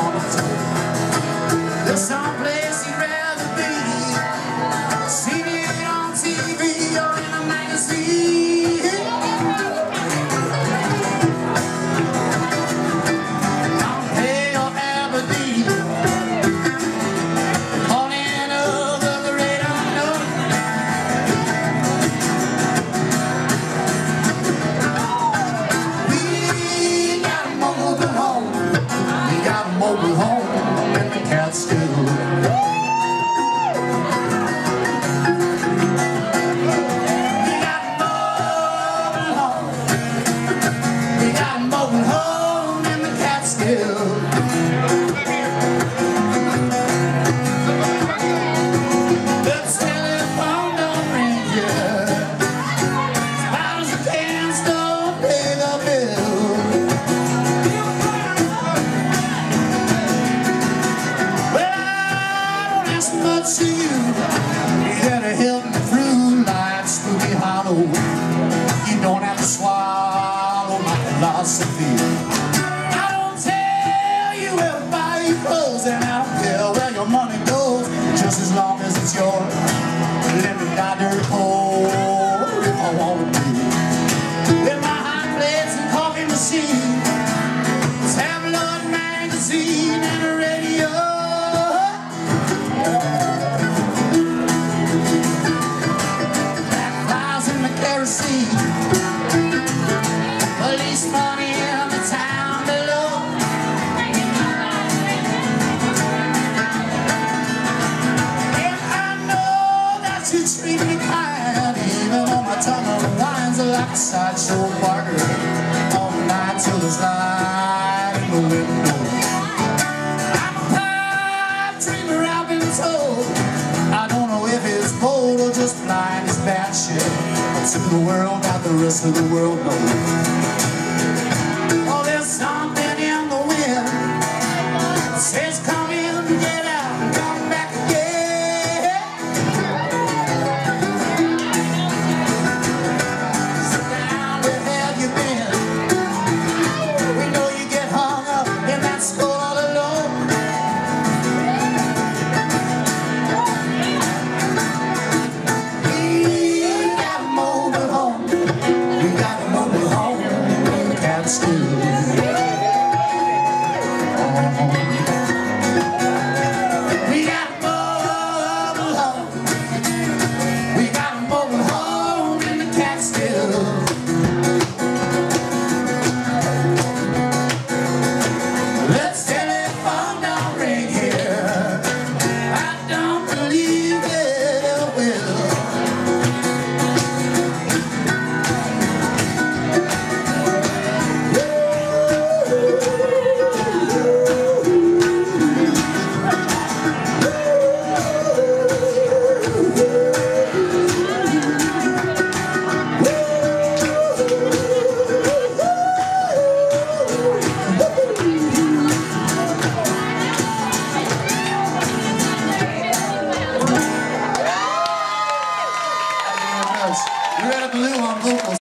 on the table. Let's go. know. You don't have to swallow my philosophy. sideshow party all night till there's light in the window. I'm a pipe dreamer, I've been told. I don't know if it's bold or just blind as I took the world out, the rest of the world knows. Let's take